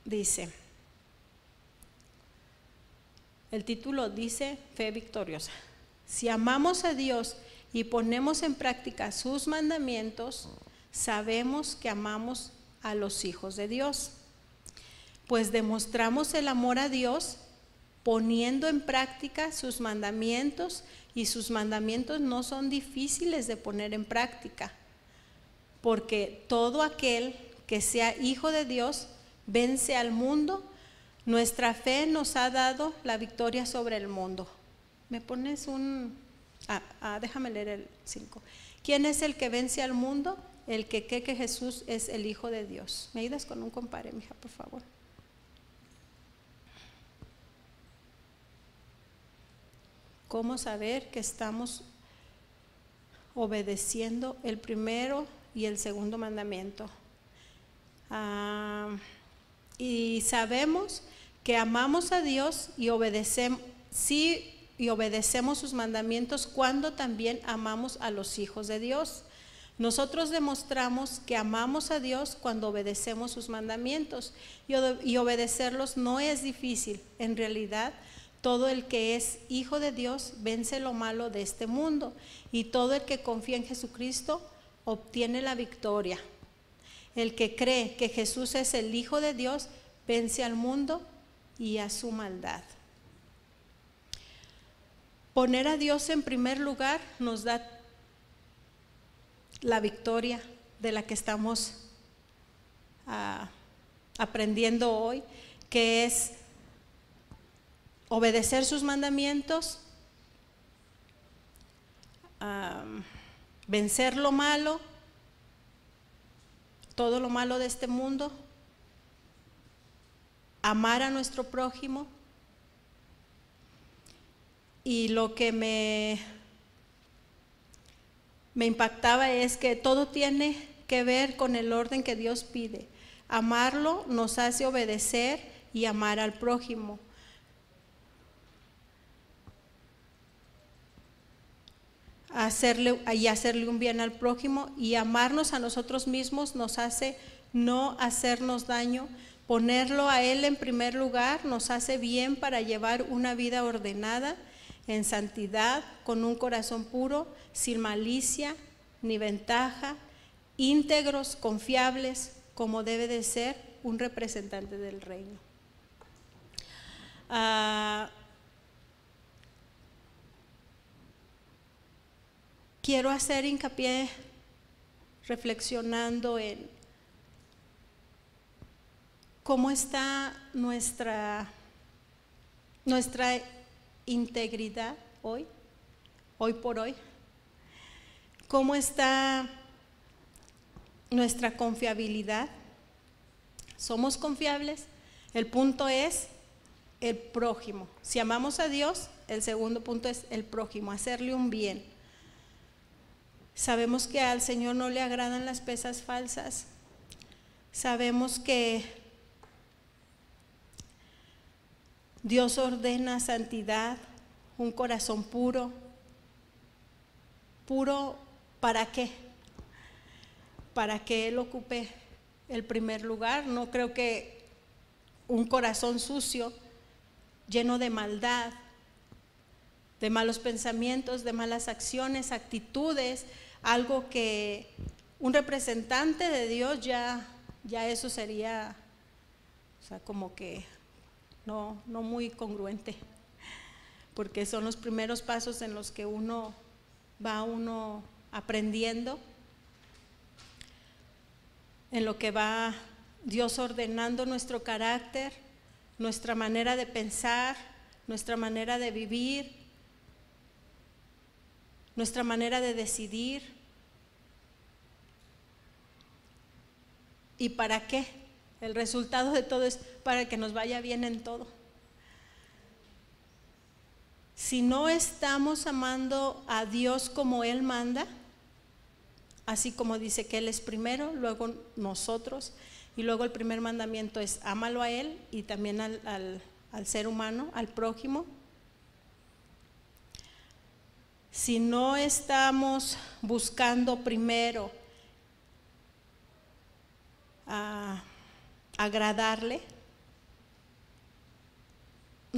Dice, el título dice Fe victoriosa. Si amamos a Dios y ponemos en práctica sus mandamientos, sabemos que amamos a los hijos de Dios. Pues demostramos el amor a Dios poniendo en práctica sus mandamientos y sus mandamientos no son difíciles de poner en práctica, porque todo aquel que sea hijo de Dios, vence al mundo. Nuestra fe nos ha dado la victoria sobre el mundo. ¿Me pones un... Ah, ah déjame leer el 5. ¿Quién es el que vence al mundo? El que cree que Jesús es el Hijo de Dios. ¿Me ayudas con un compare, mija, por favor? ¿Cómo saber que estamos obedeciendo el primero y el segundo mandamiento? Ah, y sabemos que amamos a Dios y obedecemos, sí, y obedecemos sus mandamientos cuando también amamos a los hijos de Dios. Nosotros demostramos que amamos a Dios cuando obedecemos sus mandamientos y, obedecerlos no es difícil. En realidad, todo el que es hijo de Dios vence lo malo de este mundo y todo el que confía en Jesucristo obtiene la victoria. El que cree que Jesús es el Hijo de Dios vence al mundo y a su maldad. Poner a Dios en primer lugar nos da la victoria de la que estamos ah, aprendiendo hoy, que es obedecer sus mandamientos, ah, vencer lo malo todo lo malo de este mundo, amar a nuestro prójimo y lo que me, me impactaba es que todo tiene que ver con el orden que Dios pide. Amarlo nos hace obedecer y amar al prójimo. Hacerle, y hacerle un bien al prójimo y amarnos a nosotros mismos nos hace no hacernos daño, ponerlo a Él en primer lugar nos hace bien para llevar una vida ordenada en santidad, con un corazón puro, sin malicia ni ventaja, íntegros, confiables, como debe de ser un representante del reino. Ah, quiero hacer hincapié reflexionando en cómo está nuestra, nuestra integridad hoy, hoy por hoy? ¿Cómo está nuestra confiabilidad? ¿Somos confiables? El punto es el prójimo. Si amamos a Dios, el segundo punto es el prójimo, hacerle un bien. Sabemos que al Señor no le agradan las pesas falsas. Sabemos que Dios ordena santidad, un corazón puro. ¿Puro para qué? Para que Él ocupe el primer lugar. No creo que un corazón sucio, lleno de maldad, de malos pensamientos, de malas acciones, actitudes, algo que un representante de Dios ya, ya eso sería, o sea, como que no, no muy congruente, porque son los primeros pasos en los que uno va uno aprendiendo, en lo que va Dios ordenando nuestro carácter, nuestra manera de pensar, nuestra manera de vivir, nuestra manera de decidir. ¿Y para qué? El resultado de todo es para que nos vaya bien en todo. Si no estamos amando a Dios como Él manda, así como dice que Él es primero, luego nosotros, y luego el primer mandamiento es ámalo a Él y también al, al ser humano, al prójimo. Si no estamos buscando primero a agradarle,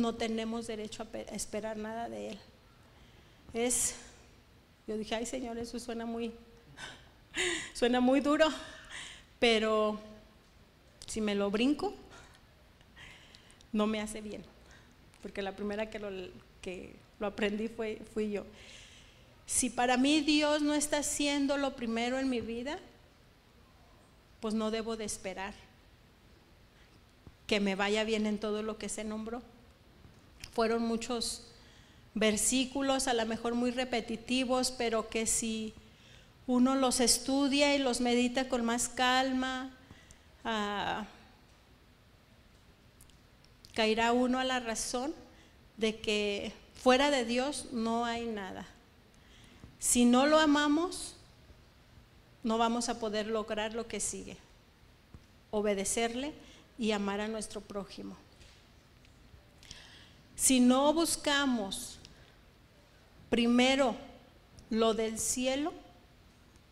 no tenemos derecho a esperar nada de Él. Es, yo dije, ay Señor, eso suena muy, suena muy duro, pero si me lo brinco, no me hace bien, porque la primera que lo, que lo aprendí fue, fui yo. Si para mí Dios no está siendo lo primero en mi vida, pues no debo de esperar que me vaya bien en todo lo que se nombró. Fueron muchos versículos, a lo mejor muy repetitivos, pero que si uno los estudia y los medita con más calma, ah, caerá uno a la razón de que fuera de Dios no hay nada. Si no lo amamos, no vamos a poder lograr lo que sigue, obedecerle y amar a nuestro prójimo. Si no buscamos primero lo del cielo,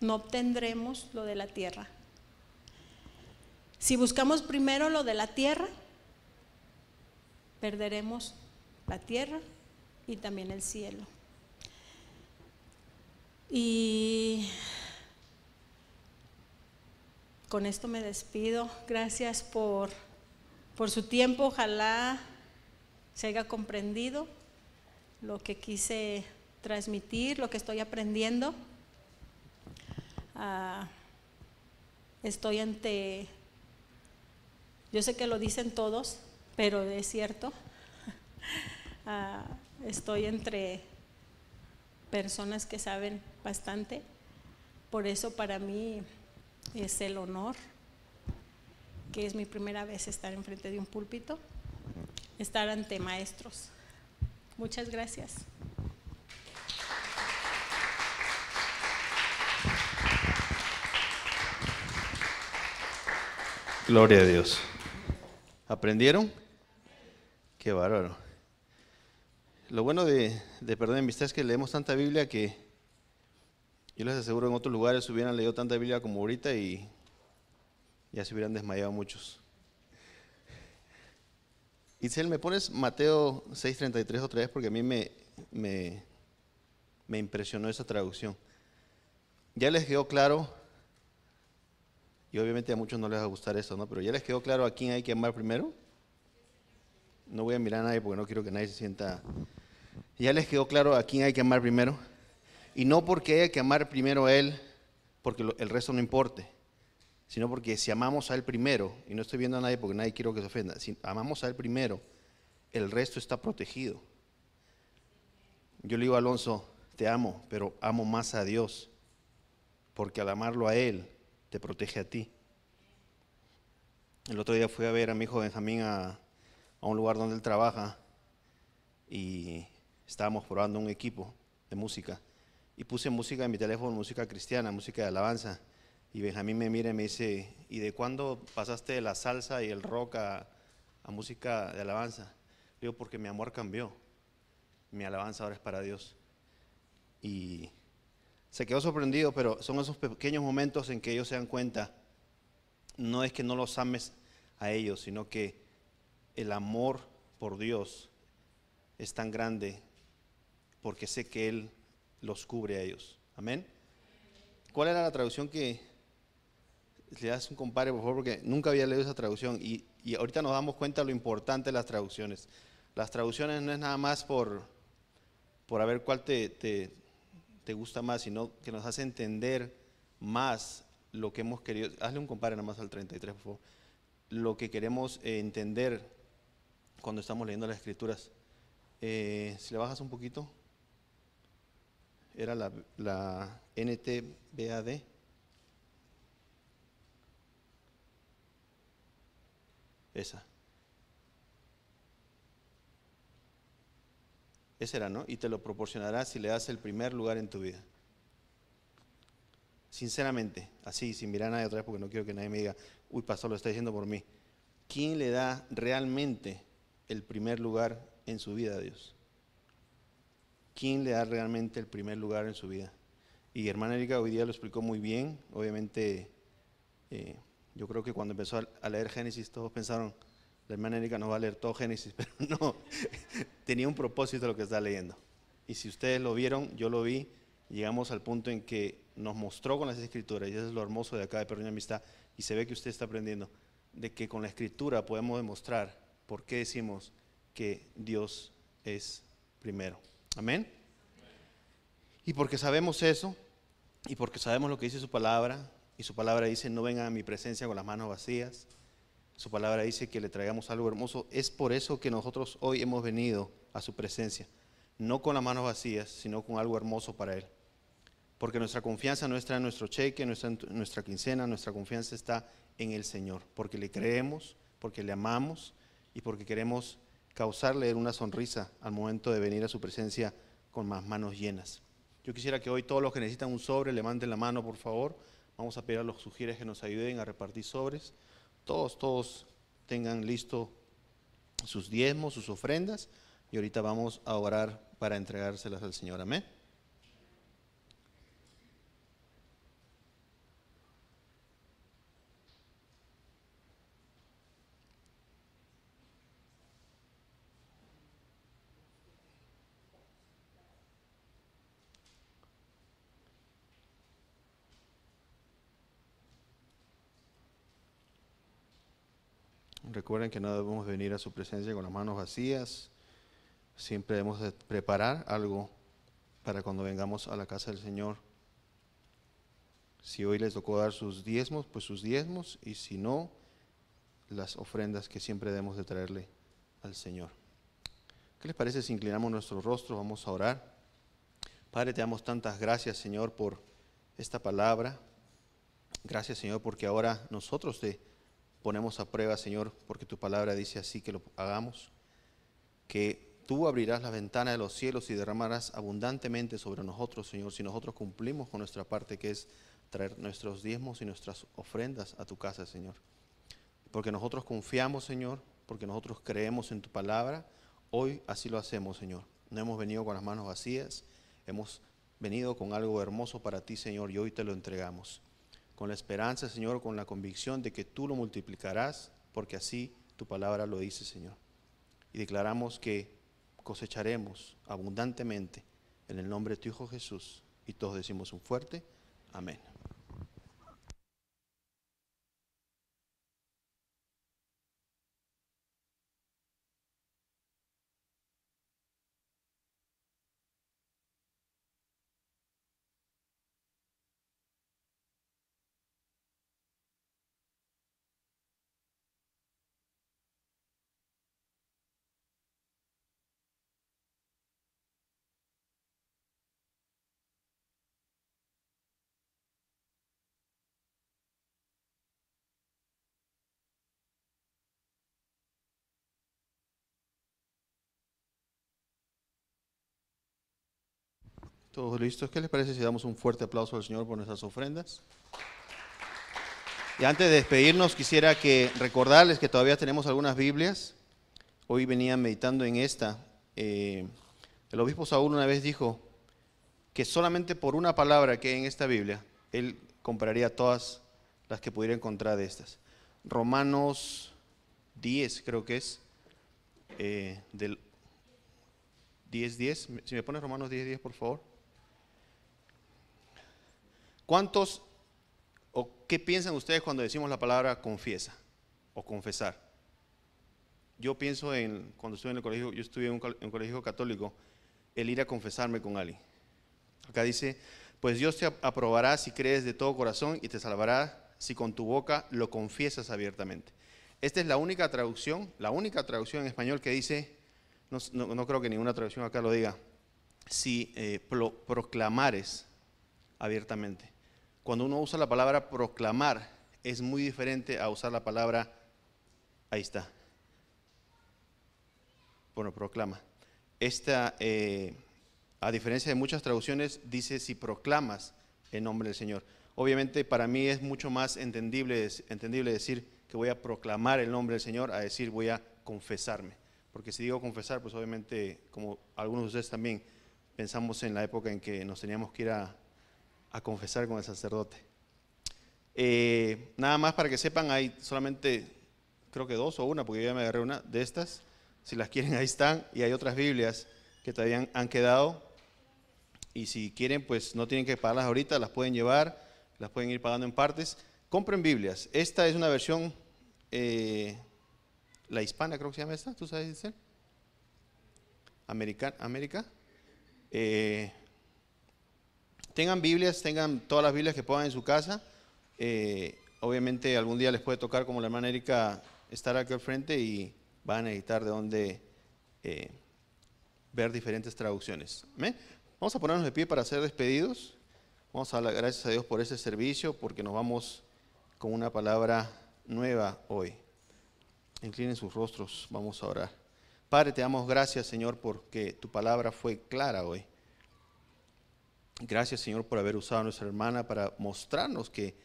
no obtendremos lo de la tierra. Si buscamos primero lo de la tierra, perderemos la tierra y también el cielo. Y con esto me despido. Gracias por, por su tiempo. Ojalá se haya comprendido lo que quise transmitir, lo que estoy aprendiendo. Ah, estoy ante, yo sé que lo dicen todos, pero es cierto. Ah, estoy entre personas que saben bastante. Por eso para mí es el honor, que es mi primera vez estar enfrente de un púlpito, estar ante maestros. Muchas gracias. Gloria a Dios. ¿Aprendieron? Qué bárbaro. Lo bueno de, de Perdón Amistad es que leemos tanta Biblia que yo les aseguro en otros lugares hubieran leído tanta Biblia como ahorita y ya se hubieran desmayado muchos. Itzel, ¿me pones Mateo 6:33 otra vez? Porque a mí me, me, me impresionó esa traducción. Ya les quedó claro, y obviamente a muchos no les va a gustar eso, ¿no? Pero ya les quedó claro a quién hay que amar primero. No voy a mirar a nadie porque no quiero que nadie se sienta... Ya les quedó claro a quién hay que amar primero. Y no porque haya que amar primero a Él, porque el resto no importe, sino porque si amamos a Él primero, y no estoy viendo a nadie porque nadie quiero que se ofenda, si amamos a Él primero, el resto está protegido. Yo le digo a Alonso, te amo, pero amo más a Dios, porque al amarlo a Él, te protege a ti. El otro día fui a ver a mi hijo Benjamín a, a un lugar donde él trabaja y estábamos probando un equipo de música y puse música en mi teléfono, música cristiana, música de alabanza. Y Benjamín me mira y me dice, ¿y de cuándo pasaste de la salsa y el rock a, música de alabanza? Le digo, porque mi amor cambió. Mi alabanza ahora es para Dios. Y se quedó sorprendido, pero son esos pequeños momentos en que ellos se dan cuenta, no es que no los ames a ellos, sino que el amor por Dios es tan grande porque sé que Él los cubre a ellos. Amén. ¿Cuál era la traducción que le das un compare, por favor? Porque nunca había leído esa traducción y, ahorita nos damos cuenta de lo importante de las traducciones. Las traducciones no es nada más por, por ver cuál te, te, gusta más, sino que nos hace entender más lo que hemos querido. Hazle un compare nada más al 33, por favor. Lo que queremos eh, entender cuando estamos leyendo las escrituras. Eh, si le bajas un poquito era la, la NTBAD. Esa. Esa era, ¿no? Y te lo proporcionará si le das el primer lugar en tu vida. Sinceramente, así, sin mirar a nadie otra vez, porque no quiero que nadie me diga, uy, pastor, lo está diciendo por mí. ¿Quién le da realmente el primer lugar en su vida a Dios? quién le da realmente el primer lugar en su vida. Y hermana Erika hoy día lo explicó muy bien. Obviamente, eh, yo creo que cuando empezó a, leer Génesis, todos pensaron, la hermana Erika no va a leer todo Génesis, pero no, tenía un propósito lo que está leyendo. Y si ustedes lo vieron, yo lo vi, llegamos al punto en que nos mostró con las escrituras, y eso es lo hermoso de acá de Perdoña Amistad, y se ve que usted está aprendiendo, de que con la escritura podemos demostrar por qué decimos que Dios es primero. Amén. Y porque sabemos eso, y porque sabemos lo que dice su palabra, y su palabra dice, no vengan a mi presencia con las manos vacías, su palabra dice que le traigamos algo hermoso, es por eso que nosotros hoy hemos venido a su presencia, no con las manos vacías, sino con algo hermoso para Él. Porque nuestra confianza no está en nuestro cheque, nuestra, nuestra quincena, nuestra confianza está en el Señor, porque le creemos, porque le amamos y porque queremos causarle una sonrisa al momento de venir a su presencia con más manos llenas. Yo quisiera que hoy todos los que necesitan un sobre levanten la mano, por favor. Vamos a pedir a los sugieres que nos ayuden a repartir sobres. Todos, todos tengan listo sus diezmos, sus ofrendas. Y ahorita vamos a orar para entregárselas al Señor. Amén. Recuerden que no debemos venir a su presencia con las manos vacías. Siempre debemos preparar algo para cuando vengamos a la casa del Señor. Si hoy les tocó dar sus diezmos, pues sus diezmos, y si no, las ofrendas que siempre debemos de traerle al Señor. ¿Qué les parece si inclinamos nuestro rostro? Vamos a orar. Padre, te damos tantas gracias, Señor, por esta palabra. Gracias, Señor, porque ahora nosotros te ponemos a prueba, Señor, porque tu palabra dice así que lo hagamos, que tú abrirás la ventana de los cielos y derramarás abundantemente sobre nosotros, Señor, si nosotros cumplimos con nuestra parte, que es traer nuestros diezmos y nuestras ofrendas a tu casa, Señor. porque nosotros confiamos, Señor, porque nosotros creemos en tu palabra. Hoy así lo hacemos, Señor. No hemos venido con las manos vacías, hemos venido con algo hermoso para ti, Señor, y hoy te lo entregamos. Con la esperanza, Señor, con la convicción de que tú lo multiplicarás, porque así tu palabra lo dice, Señor. Y declaramos que cosecharemos abundantemente en el nombre de tu Hijo Jesús. Y todos decimos un fuerte amén. ¿Todos listos? ¿Qué les parece si damos un fuerte aplauso al Señor por nuestras ofrendas? Y antes de despedirnos, quisiera que recordarles que todavía tenemos algunas Biblias. Hoy venía meditando en esta. Eh, el obispo Saúl una vez dijo que solamente por una palabra que hay en esta Biblia, él compraría todas las que pudiera encontrar de estas. Romanos 10, creo que es, eh, del 10, 10. Si me pones Romanos 10, 10, por favor. ¿Cuántos o qué piensan ustedes cuando decimos la palabra confiesa o confesar? Yo pienso en, cuando estuve en el colegio, yo estuve en un, colegio católico, el ir a confesarme con alguien. Acá dice, pues Dios te aprobará si crees de todo corazón y te salvará si con tu boca lo confiesas abiertamente. Esta es la única traducción, la única traducción en español que dice, no, creo que ninguna traducción acá lo diga, si eh, proclamares abiertamente. Cuando uno usa la palabra proclamar, es muy diferente a usar la palabra, ahí está. Bueno, proclama. Esta, eh, a diferencia de muchas traducciones, dice si proclamas en nombre del Señor. Obviamente para mí es mucho más entendible, entendible decir que voy a proclamar el nombre del Señor a decir voy a confesarme. Porque si digo confesar, pues obviamente, como algunos de ustedes también, pensamos en la época en que nos teníamos que ir a, a confesar con el sacerdote. Eh, nada más para que sepan, hay solamente, creo que dos o una, porque yo ya me agarré una de estas. Si las quieren, ahí están. Y hay otras Biblias que todavía han quedado. Y si quieren, pues no tienen que pagarlas ahorita, las pueden llevar, las pueden ir pagando en partes. Compren Biblias. Esta es una versión, eh, la hispana creo que se llama esta, ¿tú sabes decir? American, América. Eh, Tengan Biblias, tengan todas las Biblias que puedan en su casa. Eh, obviamente algún día les puede tocar, como la hermana Erika, estar aquí al frente y van a necesitar de dónde eh, ver diferentes traducciones. Vamos a ponernos de pie para ser despedidos. Vamos a dar gracias a Dios por ese servicio, porque nos vamos con una palabra nueva hoy. Inclinen sus rostros, vamos a orar. Padre, te damos gracias, Señor, porque tu palabra fue clara hoy. Gracias Señor por haber usado a nuestra hermana para mostrarnos que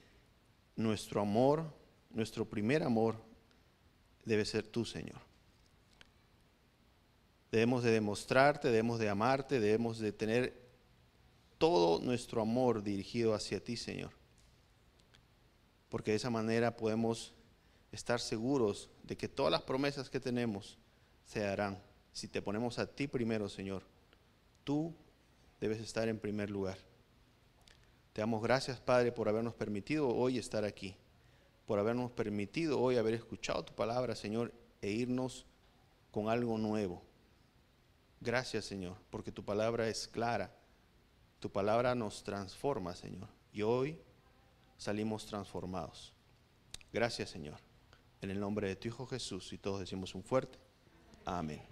nuestro amor, nuestro primer amor, debe ser tú, Señor. Debemos de demostrarte, debemos de amarte, debemos de tener todo nuestro amor dirigido hacia ti, Señor. Porque de esa manera podemos estar seguros de que todas las promesas que tenemos se harán si te ponemos a ti primero, Señor. Tú debes estar en primer lugar. Te damos gracias, Padre, por habernos permitido hoy estar aquí, por habernos permitido hoy haber escuchado tu palabra, Señor, e irnos con algo nuevo. Gracias, Señor, porque tu palabra es clara. Tu palabra nos transforma, Señor. Y hoy salimos transformados. Gracias, Señor. En el nombre de tu Hijo Jesús y todos decimos un fuerte. Amén.